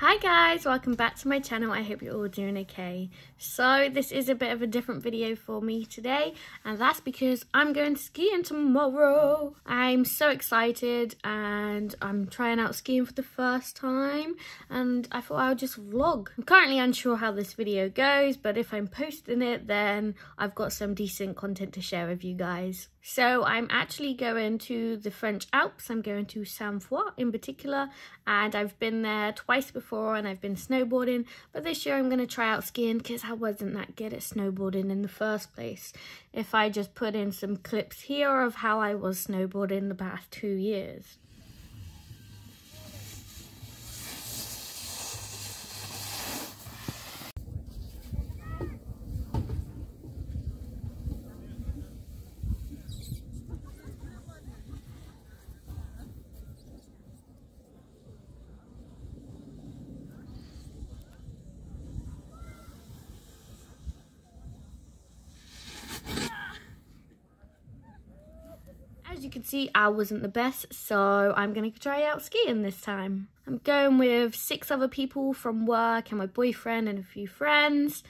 Hi guys, welcome back to my channel. I hope you're all doing okay. So this is a bit of a different video for me today and that's because I'm going skiing tomorrow. I'm so excited and I'm trying out skiing for the first time and I thought I would just vlog. I'm currently unsure how this video goes but if I'm posting it then I've got some decent content to share with you guys. So I'm actually going to the French Alps. I'm going to Sainte-Foy in particular and I've been there twice before and I've been snowboarding but this year I'm going to try out skiing because I wasn't that good at snowboarding in the first place. If I just put in some clips here of how I was snowboarding the past two years. as you can see, I wasn't the best, so I'm going to try out skiing this time. I'm going with six other people from work and my boyfriend and a few friends.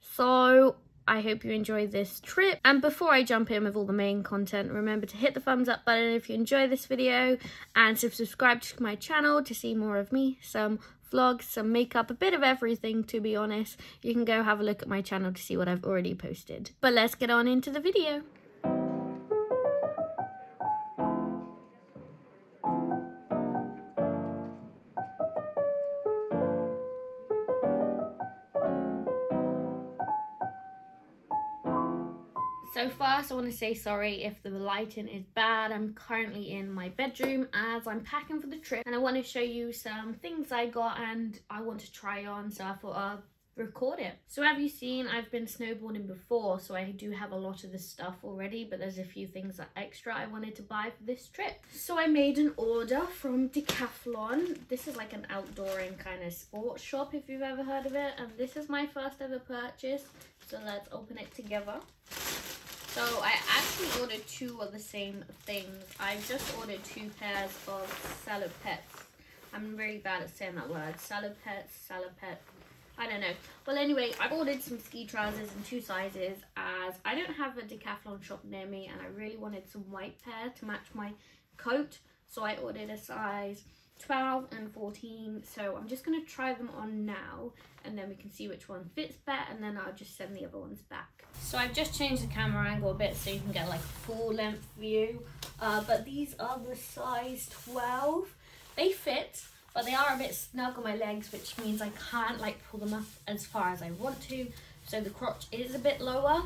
So I hope you enjoy this trip. And before I jump in with all the main content, remember to hit the thumbs up button if you enjoy this video and to subscribe to my channel to see more of me, some vlogs, some makeup, a bit of everything to be honest. You can go have a look at my channel to see what I've already posted. But let's get on into the video. So first I want to say sorry if the lighting is bad. I'm currently in my bedroom as I'm packing for the trip and I want to show you some things I got and I want to try on so I thought I'll record it. So have you seen I've been snowboarding before so I do have a lot of the stuff already but there's a few things that extra I wanted to buy for this trip. So I made an order from Decathlon. This is like an outdooring kind of sports shop if you've ever heard of it and this is my first ever purchase so let's open it together. So I actually ordered two of the same things. I just ordered two pairs of salopettes. I'm really bad at saying that word. Salopettes, salopette. I don't know. Well, anyway, I ordered some ski trousers in two sizes as I don't have a Decathlon shop near me and I really wanted some white pair to match my coat. So I ordered a size 12 and 14 so I'm just going to try them on now and then we can see which one fits better and then I'll just send the other ones back. So I've just changed the camera angle a bit so you can get like full length view uh, but these are the size 12. They fit but they are a bit snug on my legs which means I can't like pull them up as far as I want to so the crotch is a bit lower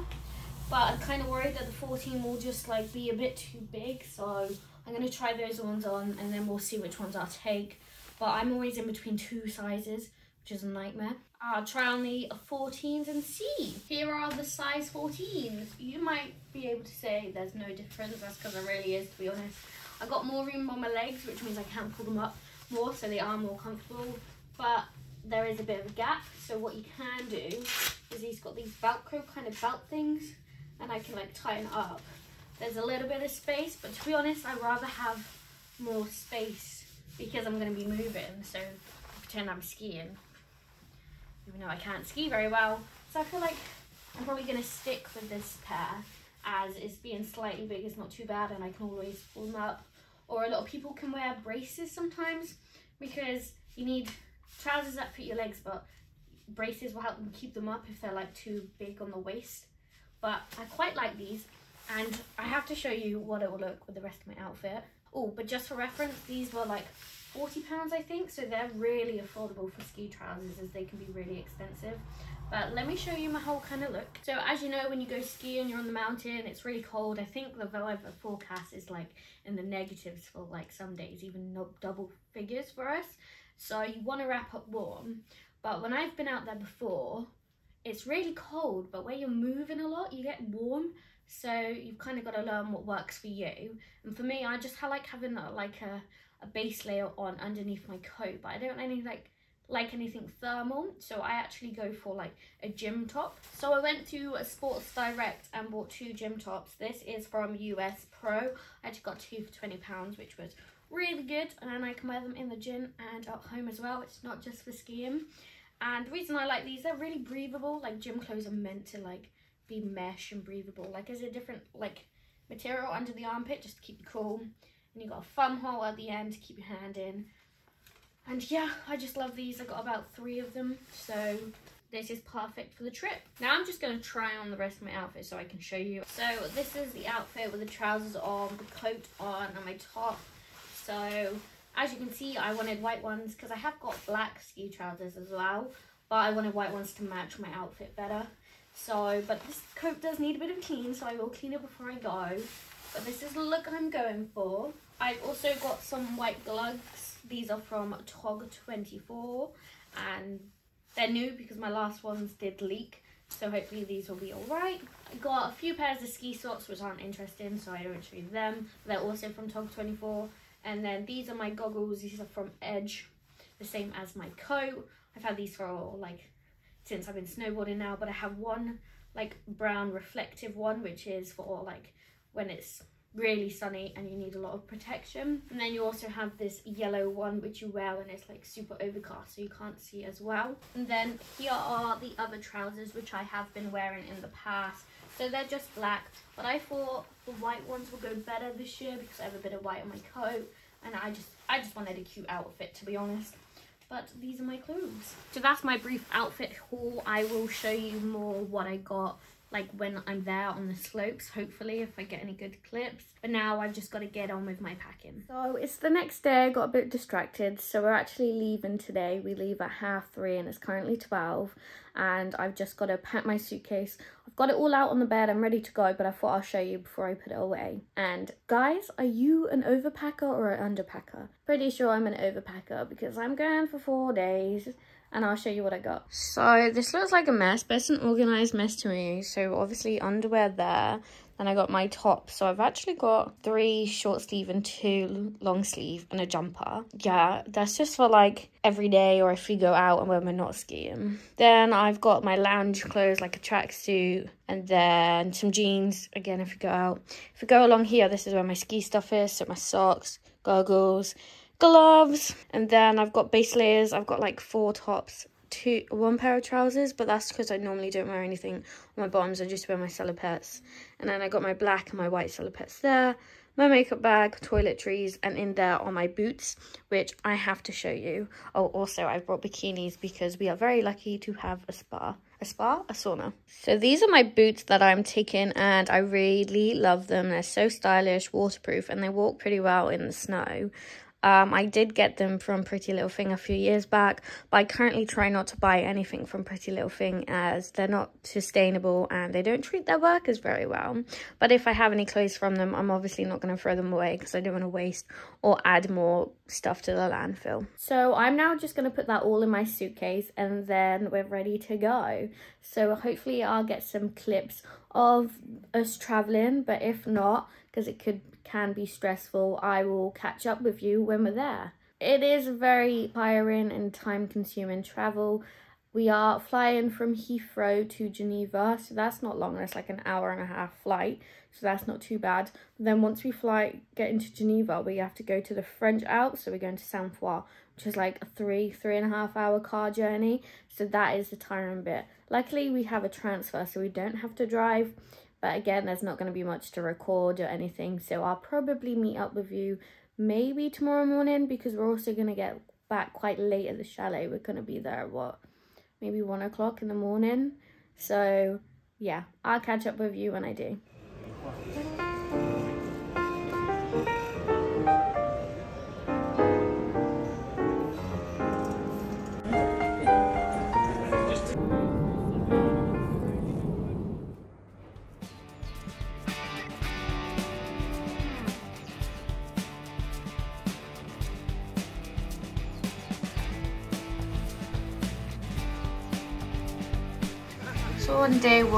but I'm kind of worried that the 14 will just like be a bit too big so I'm going to try those ones on and then we'll see which ones I'll take. But I'm always in between two sizes, which is a nightmare. I'll try on the 14s and see. Here are the size 14s. You might be able to say there's no difference. That's because there really is, to be honest. I got more room on my legs, which means I can't pull them up more, so they are more comfortable. But there is a bit of a gap. So what you can do is he's got these Velcro kind of belt things, and I can like tighten up there's a little bit of space, but to be honest, I'd rather have more space because I'm going to be moving. So pretend I'm skiing, even though I can't ski very well. So I feel like I'm probably going to stick with this pair as it's being slightly big is not too bad and I can always pull them up. Or a lot of people can wear braces sometimes because you need trousers that fit your legs, but braces will help them keep them up if they're like too big on the waist. But I quite like these and I have to show you what it will look with the rest of my outfit. Oh, but just for reference, these were like 40 pounds, I think. So they're really affordable for ski trousers as they can be really expensive. But let me show you my whole kind of look. So as you know, when you go skiing, you're on the mountain, it's really cold. I think the weather forecast is like in the negatives for like some days, even double figures for us. So you want to wrap up warm. But when I've been out there before, it's really cold, but where you're moving a lot, you get warm. So you've kind of got to learn what works for you. And for me, I just like having like a, a base layer on underneath my coat, but I don't any like like anything thermal so I actually go for like a gym top so I went to a Sports Direct and bought two gym tops this is from US Pro I just got two for 20 pounds which was really good and I can wear them in the gym and at home as well. It's not just for skiing. And the reason I like these, they're really breathable. Like gym clothes are meant to like be mesh and breathable. Like there's a different like material under the armpit just to keep you cool. And you got a thumb hole at the end to keep your hand in. And yeah, I just love these. I got about three of them. So this is perfect for the trip. Now I'm just going to try on the rest of my outfit so I can show you. So this is the outfit with the trousers on, the coat on, and my top. So as you can see, I wanted white ones because I have got black ski trousers as well. But I wanted white ones to match my outfit better. So, but this coat does need a bit of clean, so I will clean it before I go. But this is the look I'm going for. I've also got some white gloves. These are from TOG24 and they're new because my last ones did leak. So hopefully these will be alright. I got a few pairs of ski socks which aren't interesting so I don't show them. They're also from TOG24. And then these are my goggles. These are from Edge. The same as my coat. I've had these for like since I've been snowboarding now. But I have one like brown reflective one which is for like when it's really sunny and you need a lot of protection. And then you also have this yellow one which you wear when it's like super overcast so you can't see as well. And then here are the other trousers which I have been wearing in the past. So they're just black but I thought the white ones will go better this year because I have a bit of white on my coat and I just I just wanted a cute outfit to be honest but these are my clothes. So that's my brief outfit haul. I will show you more what I got like when I'm there on the slopes, hopefully, if I get any good clips. But now I've just got to get on with my packing. So it's the next day, I got a bit distracted. So we're actually leaving today. We leave at half three and it's currently 12. And I've just got to pack my suitcase. I've got it all out on the bed. I'm ready to go, but I thought I'll show you before I put it away. And guys, are you an overpacker or an underpacker? Pretty sure I'm an overpacker because I'm going for four days and I'll show you what I got. So this looks like a mess, but it's an organized mess to me. So obviously underwear there. Then I got my top. So I've actually got three short sleeve and two long sleeve and a jumper. Yeah, that's just for like every day or if we go out and when we're not skiing. Then I've got my lounge clothes like a tracksuit and then some jeans again if we go out. If we go along here, this is where my ski stuff is. So my socks, goggles, gloves and then I've got base layers I've got like four tops two one pair of trousers but that's because I normally don't wear anything on my bottoms I just wear my salopettes and then I got my black and my white salopettes there my makeup bag toiletries and in there are my boots which I have to show you oh also I've brought bikinis because we are very lucky to have a spa a spa, a sauna. So these are my boots that I'm taking and I really love them. They're so stylish, waterproof, and they walk pretty well in the snow. Um, I did get them from Pretty Little Thing a few years back, but I currently try not to buy anything from Pretty Little Thing as they're not sustainable and they don't treat their workers very well. But if I have any clothes from them, I'm obviously not going to throw them away because I don't want to waste or add more stuff to the landfill. So I'm now just going to put that all in my suitcase and then we're ready to go. So hopefully I'll get some clips of us traveling, but if not, because it could can be stressful, I will catch up with you when we're there. It is very tiring and time consuming travel. We are flying from Heathrow to Geneva, so that's not long, that's like an hour and a half flight, so that's not too bad. Then once we fly, get into Geneva, we have to go to the French Alps, so we're going to Sainte Foy which is like a three, three and a half hour car journey, so that is the tiring bit. Luckily, we have a transfer, so we don't have to drive, but again, there's not going to be much to record or anything. So I'll probably meet up with you maybe tomorrow morning because we're also going to get back quite late at the chalet. We're going to be there what, maybe one o'clock in the morning. So yeah, I'll catch up with you when I do.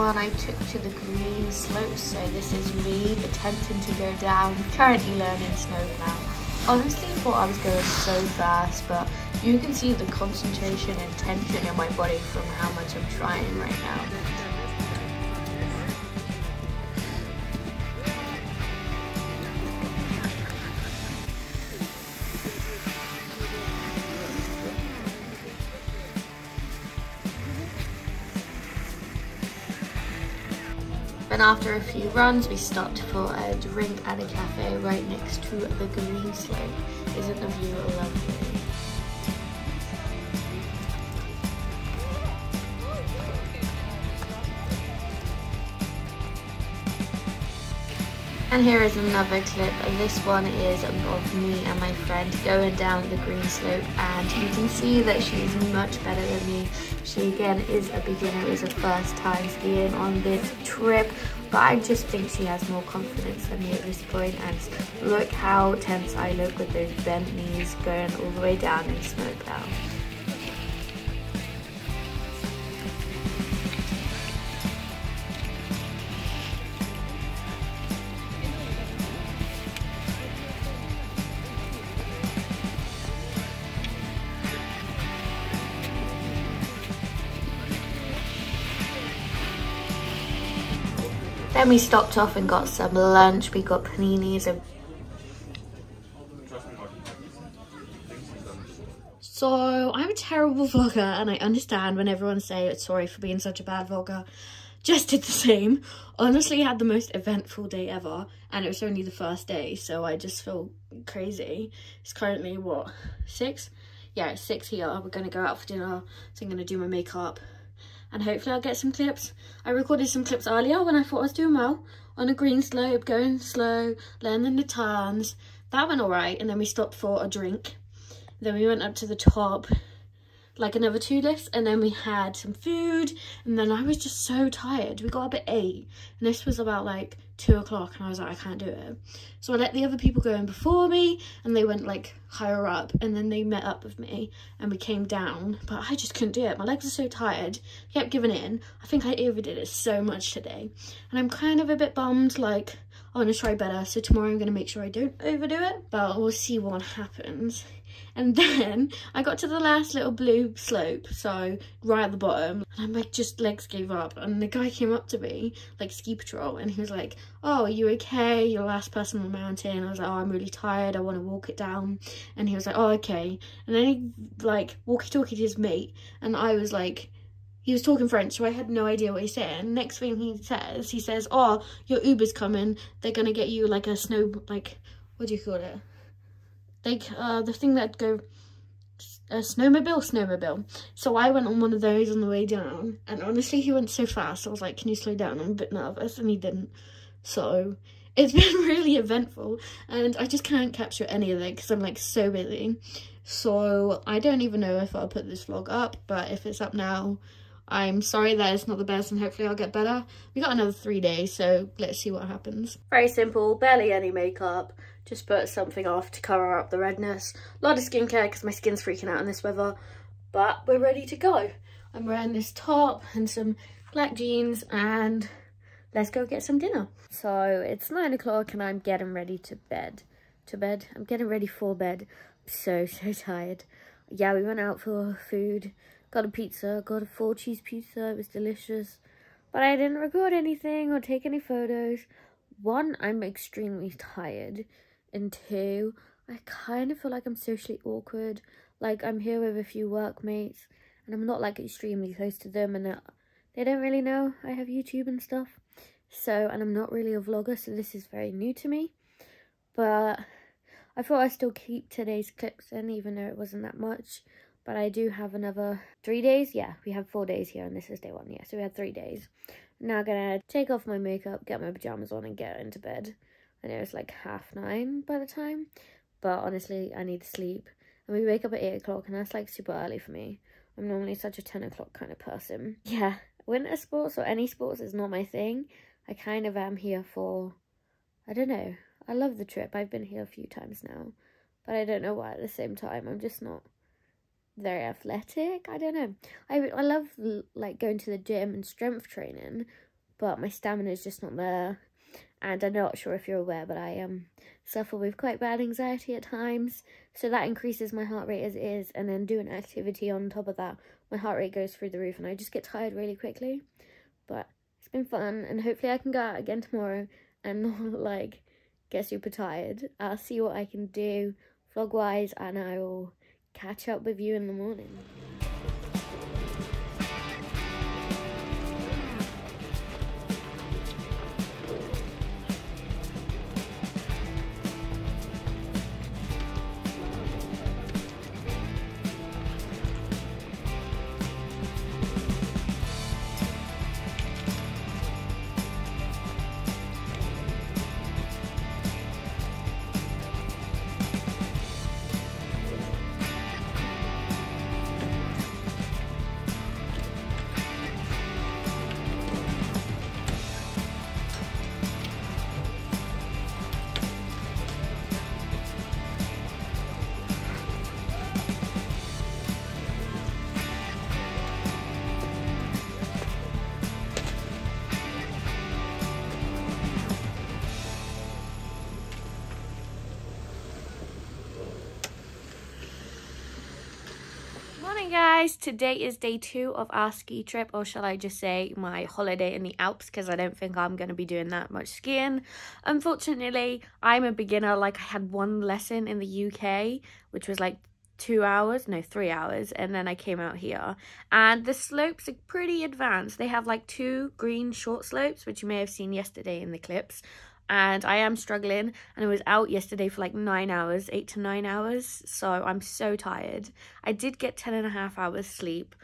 One, I took to the green slopes. So this is me attempting to go down, currently learning snowplow. Honestly thought I was going so fast, but you can see the concentration and tension in my body from how much I'm trying right now. Then after a few runs, we stopped for a drink at a cafe right next to the green slope. Isn't the view lovely? And here is another clip. This one is of me and my friend going down the green slope and you can see that she's much better than me. She again is a beginner, is a first time skiing on this trip but I just think she has more confidence than me at this point and look how tense I look with those bent knees going all the way down in snowplow. Then we stopped off and got some lunch. We got paninis and So I'm a terrible vlogger and I understand when everyone say it's sorry for being such a bad vlogger. Just did the same. Honestly had the most eventful day ever and it was only the first day so I just feel crazy. It's currently what, six? Yeah, it's six here. We're gonna go out for dinner so I'm gonna do my makeup and hopefully I'll get some clips. I recorded some clips earlier when I thought I was doing well on a green slope, going slow, learning the turns. That went all right. And then we stopped for a drink. Then we went up to the top like another two lifts and then we had some food and then I was just so tired. We got up at eight and this was about like two o'clock and I was like, I can't do it. So I let the other people go in before me and they went like higher up and then they met up with me and we came down, but I just couldn't do it. My legs are so tired, I kept giving in. I think I overdid it so much today and I'm kind of a bit bummed, like I want to try better. So tomorrow I'm going to make sure I don't overdo it, but we'll see what happens. And then I got to the last little blue slope, so right at the bottom, and I'm like, just legs gave up. And the guy came up to me, like ski patrol, and he was like, oh, are you okay? You're the last person on the mountain. I was like, oh, I'm really tired. I want to walk it down. And he was like, oh, okay. And then he, like, walkie-talkie to his mate, and I was like, he was talking French, so I had no idea what he said. And next thing he says, he says, oh, your Uber's coming. They're going to get you, like, a snow, like, what do you call it? Like uh, the thing that go a snowmobile snowmobile. So i went on one of those on the way down and honestly he went so fast i was like can you slow down? I'm a bit nervous and he didn't. So it's been really eventful and i just can't capture any of it because i'm like so busy. So i don't even know if i'll put this vlog up but if it's up now i'm sorry that it's not the best and hopefully i'll get better. We got another three days so let's see what happens. Very simple barely any makeup just put something off to cover up the redness. A lot of skincare because my skin's freaking out in this weather. But we're ready to go. I'm wearing this top and some black jeans and let's go get some dinner. So it's nine o'clock and I'm getting ready to bed. To bed. I'm getting ready for bed. I'm so, so tired. Yeah, we went out for food. Got a pizza. Got a four cheese pizza. It was delicious. But I didn't record anything or take any photos. One, I'm extremely tired and two, I kind of feel like I'm socially awkward. Like I'm here with a few workmates and I'm not like extremely close to them and uh, they don't really know I have YouTube and stuff. So, and I'm not really a vlogger, so this is very new to me. But I thought I'd still keep today's clips in, even though it wasn't that much. But I do have another three days. Yeah, we have four days here, and this is day one. Yeah, so we had three days. Now I'm gonna take off my makeup, get my pajamas on, and get into bed. I know it's like half nine by the time, but honestly, I need to sleep. And we wake up at 8 o'clock, and that's like super early for me. I'm normally such a 10 o'clock kind of person. Yeah, winter sports or any sports is not my thing. I kind of am here for, I don't know. I love the trip. I've been here a few times now, but I don't know why at the same time. I'm just not very athletic. I don't know. I, I love like going to the gym and strength training, but my stamina is just not there and I'm not sure if you're aware, but I um suffer with quite bad anxiety at times, so that increases my heart rate as it is, and then doing activity on top of that, my heart rate goes through the roof, and I just get tired really quickly. But it's been fun, and hopefully I can go out again tomorrow and not like get super tired. I'll see what I can do vlog wise, and I will catch up with you in the morning. Hi guys, today is day two of our ski trip, or shall I just say my holiday in the Alps, because I don't think I'm going to be doing that much skiing. Unfortunately, I'm a beginner, like I had one lesson in the UK, which was like two hours, no, three hours, and then I came out here. And the slopes are pretty advanced. They have like two green short slopes, which you may have seen yesterday in the clips and I am struggling and I was out yesterday for like nine hours, eight to nine hours, so I'm so tired. I did get ten and a half hours sleep,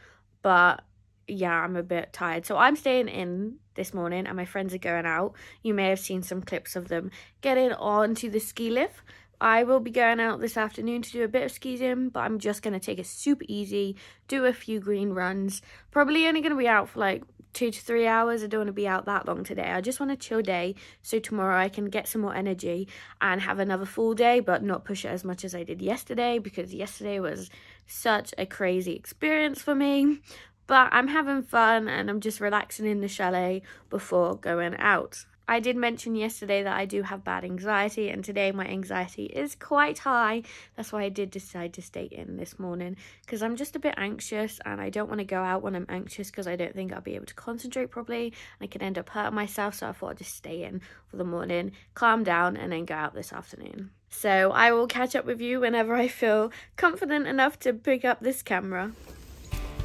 but yeah, I'm a bit tired. So I'm staying in this morning and my friends are going out. You may have seen some clips of them getting onto the ski lift. I will be going out this afternoon to do a bit of skiing, but I'm just going to take it super easy, do a few green runs. Probably only going to be out for like two to three hours. I don't want to be out that long today. I just want a chill day so tomorrow I can get some more energy and have another full day but not push it as much as I did yesterday because yesterday was such a crazy experience for me. But I'm having fun and I'm just relaxing in the chalet before going out. I did mention yesterday that I do have bad anxiety and today my anxiety is quite high. That's why I did decide to stay in this morning because I'm just a bit anxious and I don't want to go out when I'm anxious because I don't think I'll be able to concentrate properly I could end up hurting myself. So I thought I'd just stay in for the morning, calm down and then go out this afternoon. So I will catch up with you whenever I feel confident enough to pick up this camera.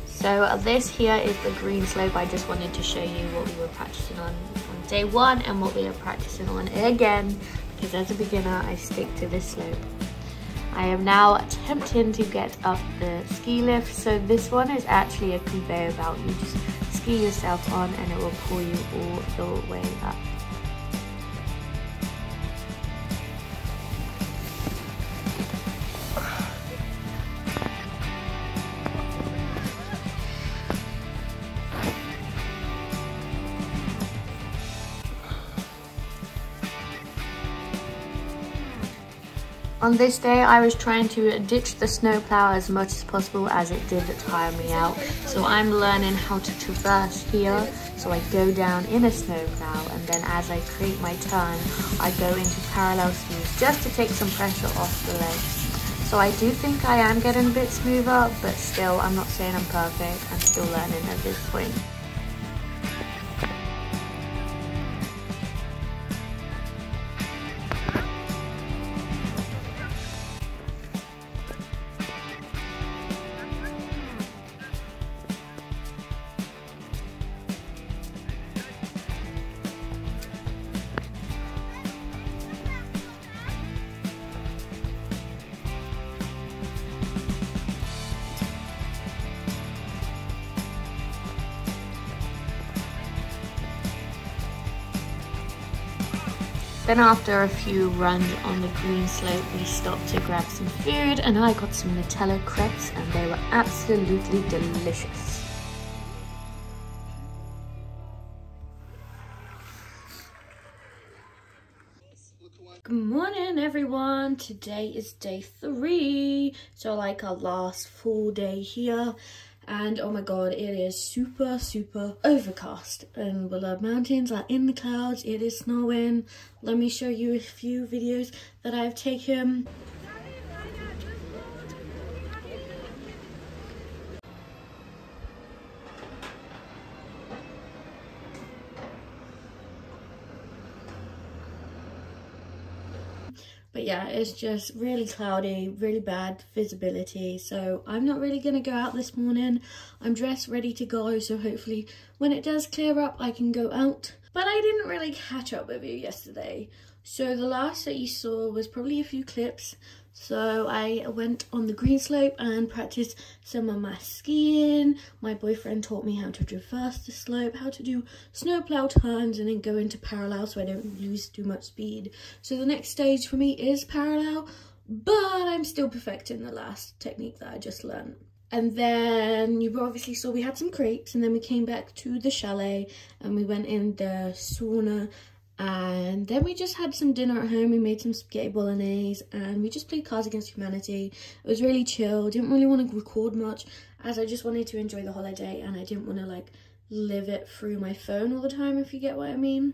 So this here is the green slope. I just wanted to show you what we were practicing on day one and what we are practicing on again because as a beginner I stick to this slope. I am now attempting to get up the ski lift so this one is actually a conveyor belt you just ski yourself on and it will pull you all the way up. On this day, I was trying to ditch the snowplow as much as possible as it did tire me out. So I'm learning how to traverse here. So I go down in a snowplow and then as I create my turn, I go into parallel skis just to take some pressure off the legs. So I do think I am getting a bit smoother, but still, I'm not saying I'm perfect. I'm still learning at this point. Then after a few runs on the green slope, we stopped to grab some food and I got some Nutella crepes and they were absolutely delicious. Good morning everyone, today is day three, so like our last full day here and oh my god it is super super overcast. And the mountains are in the clouds. It is snowing. Let me show you a few videos that i've taken But yeah, it's just really cloudy, really bad visibility. So I'm not really going to go out this morning. I'm dressed, ready to go. So hopefully when it does clear up, I can go out. But I didn't really catch up with you yesterday. So the last that you saw was probably a few clips so I went on the green slope and practiced some of my skiing. My boyfriend taught me how to traverse the slope, how to do snowplow turns and then go into parallel so I don't lose too much speed. So the next stage for me is parallel, but I'm still perfecting the last technique that I just learned. And then you obviously saw we had some crepes and then we came back to the chalet and we went in the sauna and then we just had some dinner at home. We made some spaghetti bolognese and we just played cards against humanity. It was really chill. Didn't really want to record much as i just wanted to enjoy the holiday and i didn't want to like live it through my phone all the time if you get what i mean.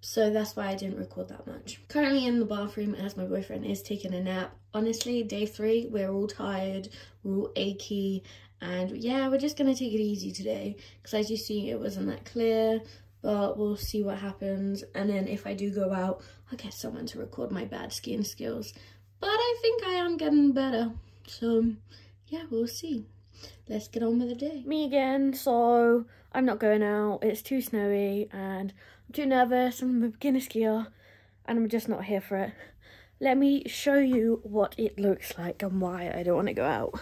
So that's why I didn't record that much. Currently in the bathroom as my boyfriend is taking a nap. Honestly, day three, we're all tired, we're all achy, and yeah, we're just gonna take it easy today because as you see, it wasn't that clear, but we'll see what happens. And then if I do go out, I'll get someone to record my bad skiing skills. But I think I am getting better, so yeah, we'll see. Let's get on with the day. Me again, so I'm not going out. It's too snowy and I'm too nervous. I'm a beginner skier and I'm just not here for it. Let me show you what it looks like and why I don't want to go out.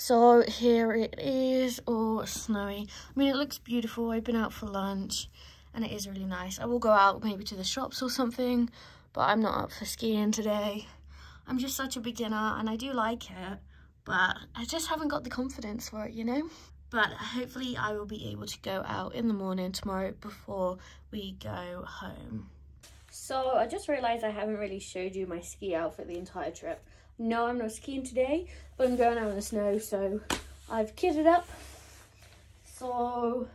So here it is, all snowy. I mean, it looks beautiful. I've been out for lunch and it is really nice. I will go out maybe to the shops or something, but I'm not up for skiing today. I'm just such a beginner and I do like it, but I just haven't got the confidence for it, you know? but hopefully I will be able to go out in the morning tomorrow before we go home. So I just realised I haven't really showed you my ski outfit the entire trip. No, I'm not skiing today, but I'm going out in the snow, so I've kitted up. So,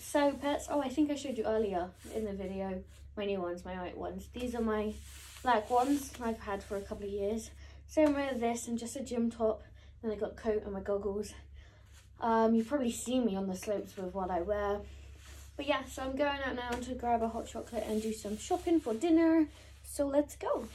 salopettes, oh, I think I showed you earlier in the video, my new ones, my white ones. These are my black ones I've had for a couple of years. Same with this and just a gym top. Then I got coat and my goggles um, you probably see me on the slopes with what I wear. But yeah, so I'm going out now to grab a hot chocolate and do some shopping for dinner. So let's go.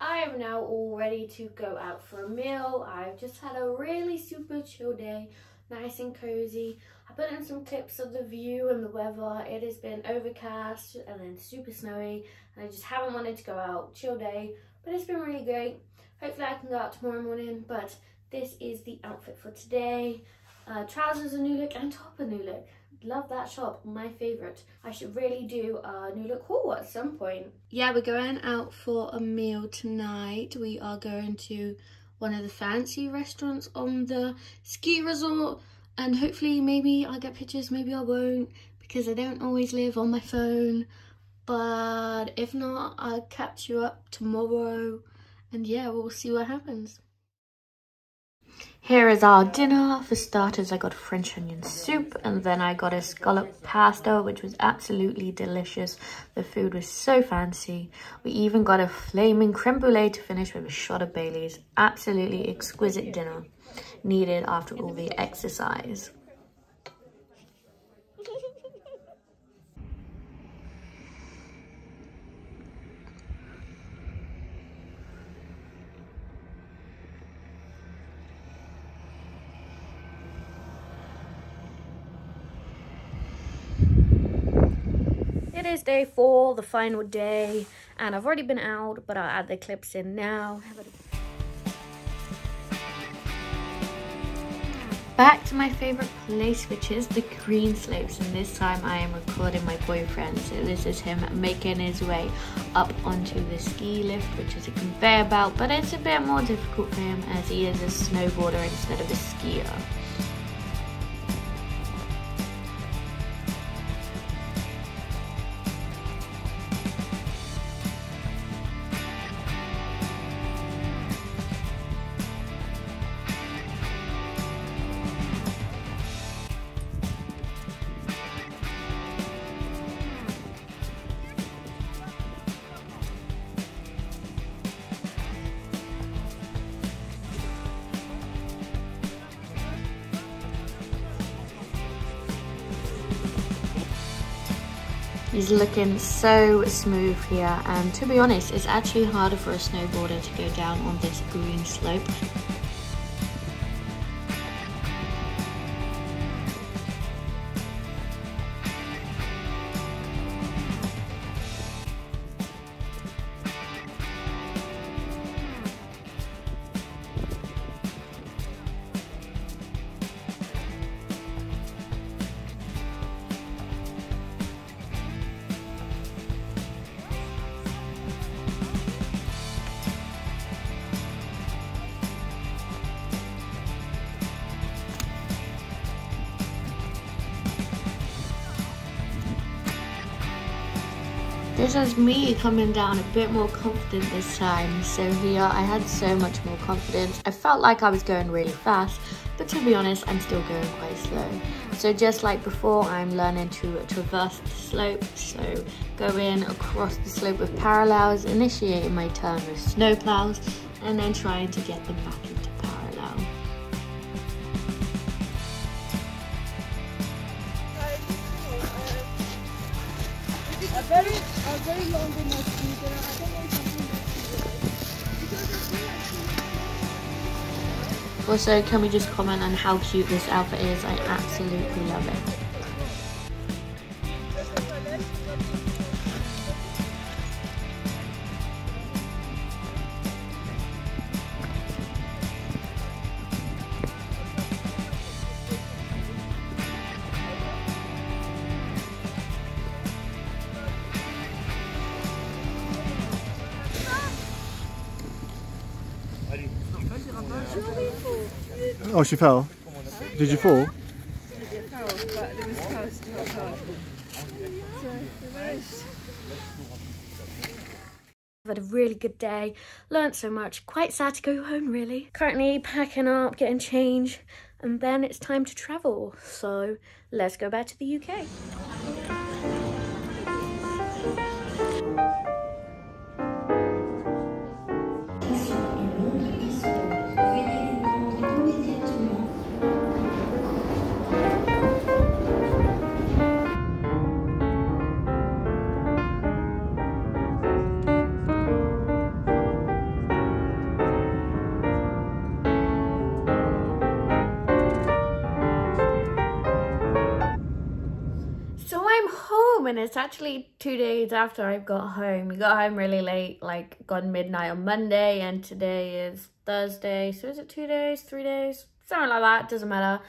I now all ready to go out for a meal. I've just had a really super chill day, nice and cozy. I put in some clips of the view and the weather. It has been overcast and then super snowy and I just haven't wanted to go out. Chill day, but it's been really great. Hopefully I can go out tomorrow morning, but this is the outfit for today. Uh, trousers a New Look and top a New Look. Love that shop, my favourite. I should really do a New Look haul at some point. Yeah, we're going out for a meal tonight. We are going to one of the fancy restaurants on the ski resort and hopefully maybe I'll get pictures, maybe I won't because I don't always live on my phone. But if not, I'll catch you up tomorrow and yeah, we'll see what happens. Here is our dinner. For starters, I got French onion soup and then I got a scallop pasta, which was absolutely delicious. The food was so fancy. We even got a flaming creme brulee to finish with a shot of Bailey's. Absolutely exquisite dinner needed after all the exercise. Is day four, the final day, and I've already been out, but I'll add the clips in now. Back to my favorite place, which is the green slopes, and this time I am recording my boyfriend. So this is him making his way up onto the ski lift, which is a conveyor belt, but it's a bit more difficult for him as he is a snowboarder instead of a skier. Looking so smooth here and to be honest it's actually harder for a snowboarder to go down on this green slope This is me coming down a bit more confident this time. So here I had so much more confidence. I felt like I was going really fast, but to be honest, I'm still going quite slow. So just like before, I'm learning to traverse the slope. So going across the slope with parallels, initiating my turn with snow plows, and then trying to get them back into parallel. Very, long Also, can we just comment on how cute this outfit is? I absolutely love it. Oh, she fell. Did you fall? I've had a really good day, learnt so much, quite sad to go home really. Currently packing up, getting change, and then it's time to travel. So let's go back to the UK. It's actually two days after I've got home. We got home really late, like gone midnight on Monday and today is Thursday. So is it two days, three days? Something like that, doesn't matter.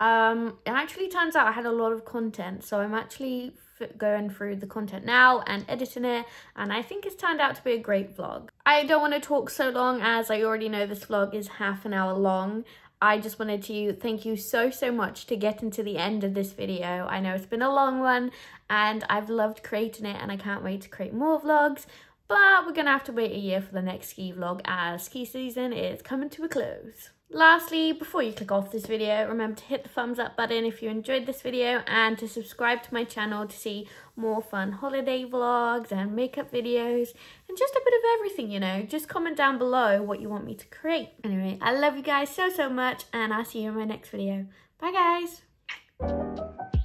Um, it actually turns out I had a lot of content. So I'm actually going through the content now and editing it and I think it's turned out to be a great vlog. I don't want to talk so long as I already know this vlog is half an hour long. I just wanted to thank you so, so much to get into the end of this video. I know it's been a long one and I've loved creating it and I can't wait to create more vlogs. But we're going to have to wait a year for the next ski vlog as ski season is coming to a close. Lastly, before you click off this video, remember to hit the thumbs up button if you enjoyed this video and to subscribe to my channel to see more fun holiday vlogs and makeup videos and just a bit of everything, you know. Just comment down below what you want me to create. Anyway, I love you guys so, so much and I'll see you in my next video. Bye, guys.